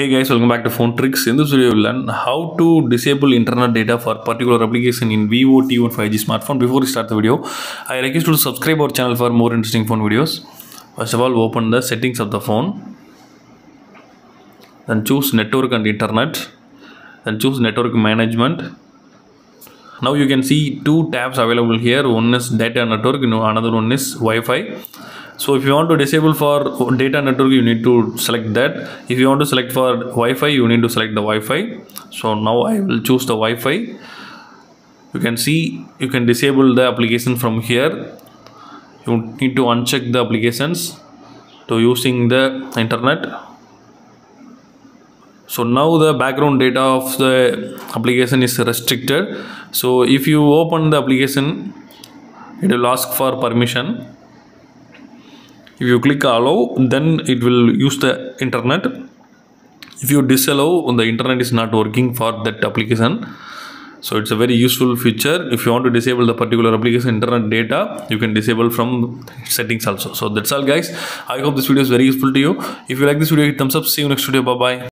Hey guys, welcome back to Phone Trickz. In this video, we'll learn how to disable internet data for particular application in Vivo T1 5G smartphone. Before we start the video, I request you to subscribe our channel for more interesting phone videos. First of all, open the settings of the phone. Then choose network and internet. Then choose network management. Now you can see two tabs available here. One is data network, you know, another one is Wi-Fi. So if you want to disable for data network, you need to select that. If you want to select for Wi-Fi, you need to select the Wi-Fi. So now I will choose the Wi-Fi. You can see you can disable the application from here. You need to uncheck the applications to using the internet. So now the background data of the application is restricted. So if you open the application, it will ask for permission. If you click allow then it will use the internet. If you disallow the internet is not working for that application. So it's a very useful feature. If you want to disable the particular application internet data you can disable from settings also. So that's all guys. I hope this video is very useful to you. If you like this video hit thumbs up. See you next video. Bye bye